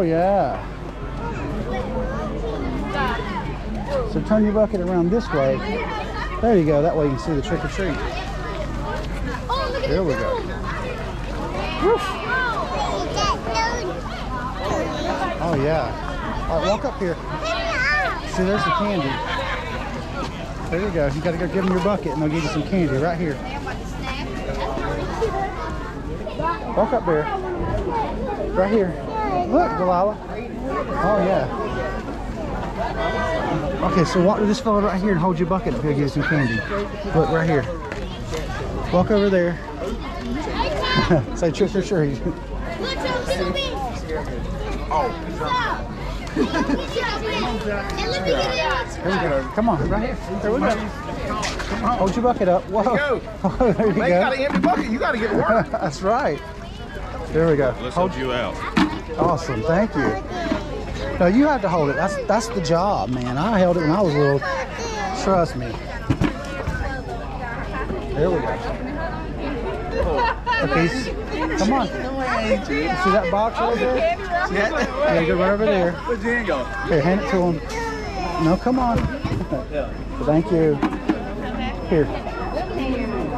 Oh, yeah. So turn your bucket around this way. There you go. That way you can see the trick or treat. There we go. balloon. Oh, yeah. All right, walk up here. See, there's the candy. There you go. You got to go give them your bucket and they'll give you some candy right here. Walk up there. Right here. Look, Delilah. Oh, yeah. Okay, so walk to this fella right here and hold your bucket up. He'll give you some candy. Look, right here. Walk over there. Say trick or treat. Look, so little bit. Oh. And let me get it. Here we go. Come on, right here. There we go. Hold your bucket up. Whoa. go. there you Man, you got an empty bucket. You got to get to work. That's right. There we go. Let's Hold hold you out. Awesome. Thank you. No, you have to hold it. That's that's the job, man. I held it when I was little. Trust me. There we go. Okay, s- come on. See that box over there? Yeah, go right over there. Where's your hand go? Here, hand it to him. No, come on. Thank you. Here.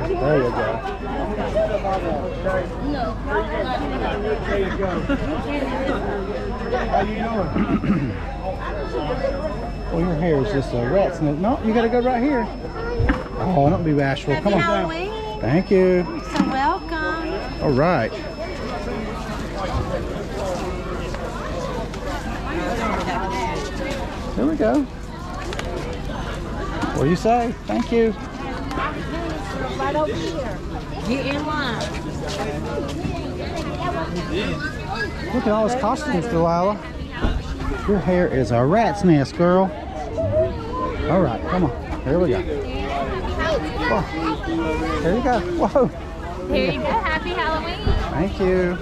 There you go. Well, your hair is just a rat's nest. No, you gotta go right here. Oh, don't be bashful. Come on. Halloween. Thank you. So welcome. All right. There we go. What do you say? Thank you. Right over here. Get in line. Look at all his costumes, Delilah. Your hair is a rat's nest, girl. All right, come on. Here we go. Whoa. There you go. Whoa. Here you go. Happy Halloween. Thank you.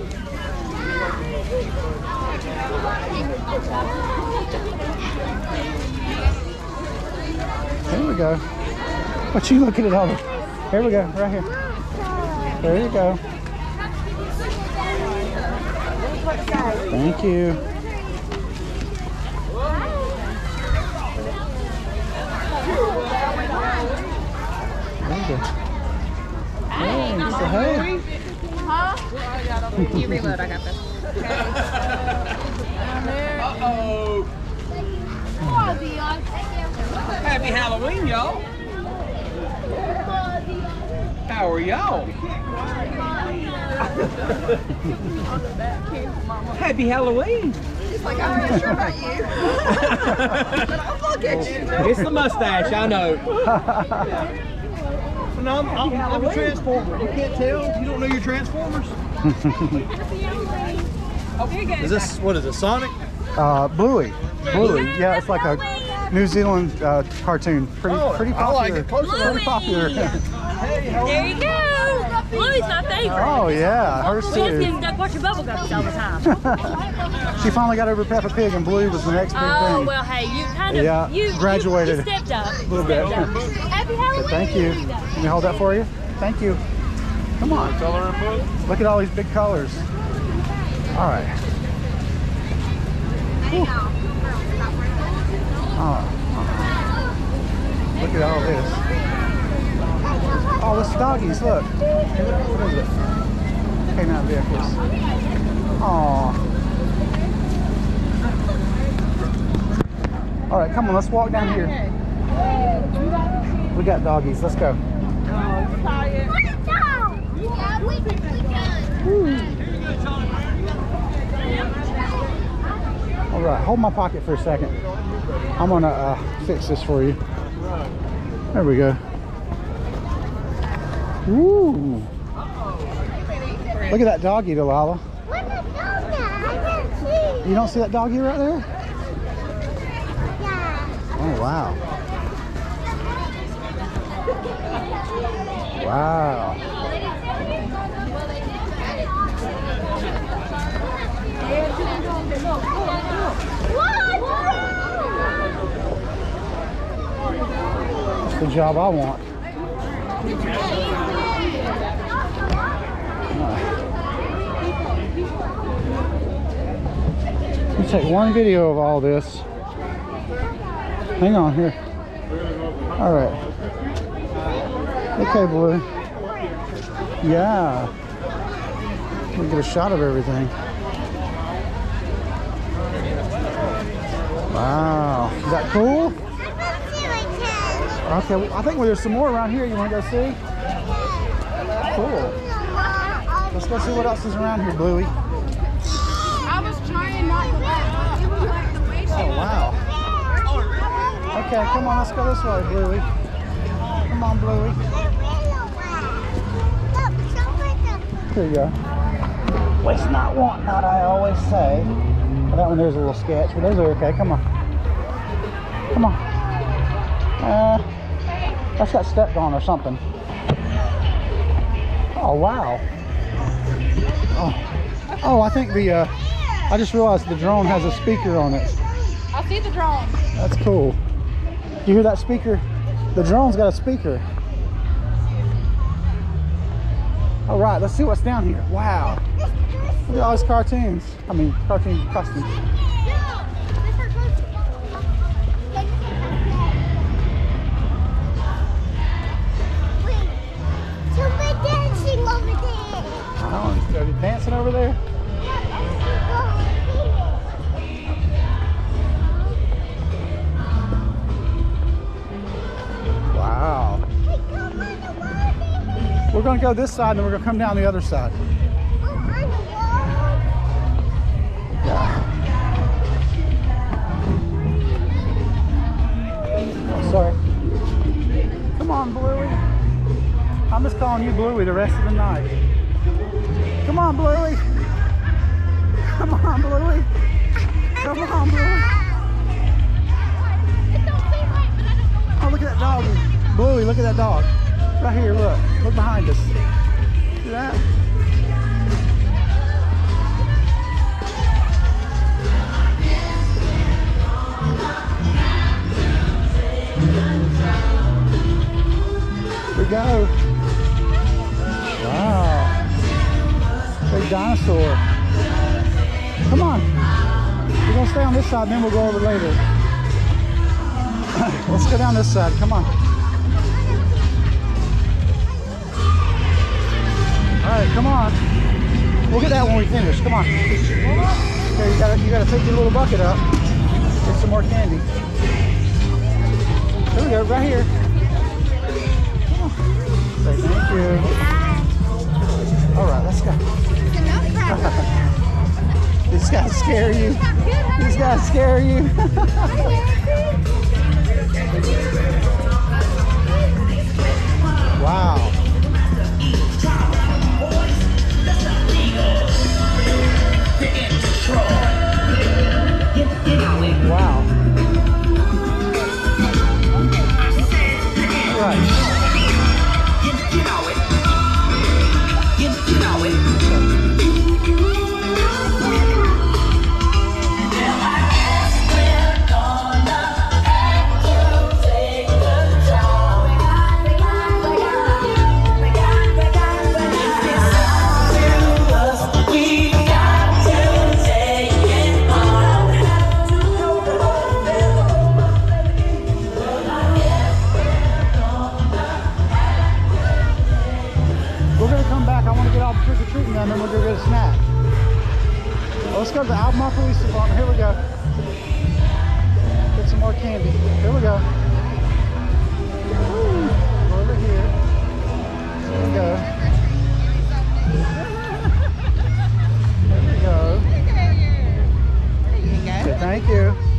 There we go. What you looking at all the... Here we go, right here. There you go. Thank you. There you go. Hey, so hey. You reload. I got this. Uh-oh. Oh, Happy Halloween, y'all. How are y'all? Happy Halloween. It's the mustache, I know. No, I'm, I'm, I'm a transformer. You can't tell? You don't know your transformers? is this, what is it, Sonic? Uh, Bluey. Bluey. Yeah, it's like a New Zealand uh, cartoon. Pretty, Oh, pretty I like popular. it. Close enough. Pretty popular. There you go. Bluey's my favorite. oh yeah, hers just too. get Duck Watcher bubble guppies all the time. She finally got over Peppa Pig, and Bluey was the next big Oh thing. well, hey, you kind of Yeah, you, you- graduated. You, stepped up. A little bit. Happy Halloween. Thank you. Can we hold that for you? Thank you. Come on. Look at all these big colors. All right. Oh, oh. Look at all this. Oh, the doggies. Look. What is it? Canine vehicles. Oh. All right, come on. Let's walk down here. We got doggies. Let's go. All right, hold my pocket for a second. I'm gonna uh, fix this for you. There we go. Woo! Look at that doggy, Delilah. Where's the dog? I see. You don't see that doggy right there? Yeah. Oh wow! Wow! That's the job I want. Take one video of all this. Hang on here. All right. Okay, boy. Yeah. We get a shot of everything. Wow. Is that cool? Okay, well, I think well, there's some more around here. You want to go see? Cool. Let's go see what else is around here, Bluey. I was trying not to laugh. It was like the way she Oh, wow. Okay, come on, let's go this way, Bluey. Come on, Bluey. Here you go. Waste not, want not, I always say. Well, that one there's a little sketch, but those are okay. Come on. Come on. Uh, that's got stepped on or something. Oh, wow. Oh, oh I think the, uh, I just realized the drone has a speaker on it. I see the drone. That's cool. You hear that speaker? The drone's got a speaker. All right, let's see what's down here. Wow. Look at all these cartoons. I mean, cartoon costumes. dancing over there. Oh, dancing over there? We're gonna go this side and then we're gonna come down the other side. Sorry. Come on, Bluey. I'm just calling you Bluey the rest of the night. Come on, Bluey. Come on, Bluey. Come on, Bluey. Oh, look at that dog. Bluey, look at that dog. Right here, look. Look behind us. See that? Here we go. Wow. Big dinosaur. Come on. We're going to stay on this side, and then we'll go over later. Let's go down this side. Come on. Right, come on. We'll get that when we finish. Come on. Okay, you gotta, you gotta take your little bucket up. Get some more candy. Here we go, right here. Say thank you. All right, let's go. These guys scare you. These guys scare you. or then we'll go get a snack. Well, let's go to the Police Department. Here we go. Get some more candy. Here we go. Woo. Over here. There we go. There we go. Okay, thank you.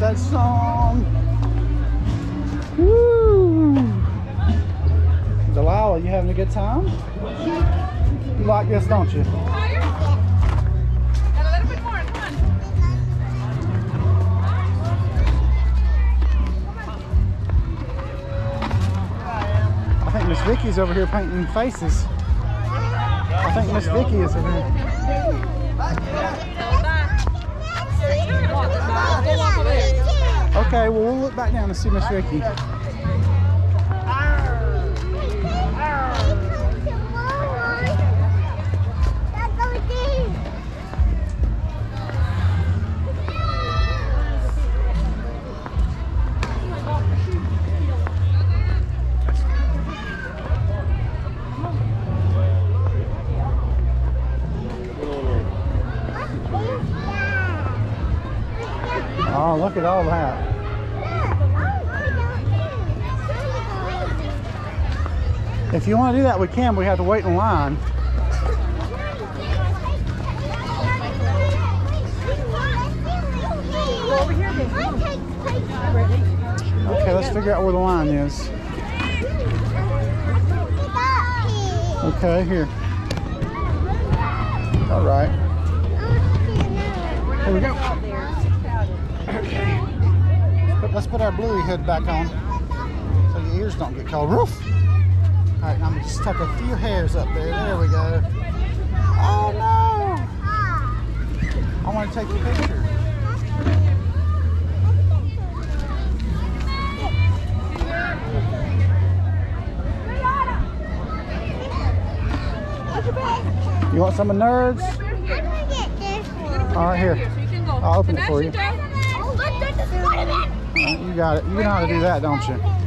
That song. Woo! Delilah, you having a good time? You like this, don't you? I think Miss bit more. Vicky's over here painting faces. I think Miss Vicky is over here. Okay, well we'll look back down and see Miss Vicky. Oh, look at all that. If you want to do that, we can. We have to wait in line. Okay, let's figure out where the line is. Okay, here. All right. Here we go. Let's put our bluey hood back on so your ears don't get cold. Roof. All right, I'm gonna just tuck a few hairs up there. There we go. Oh no! I want to take a picture. You want some of nerds? All right, here. I'll open it for you. Oh, look, there's a You got it. You know how to do that, don't you?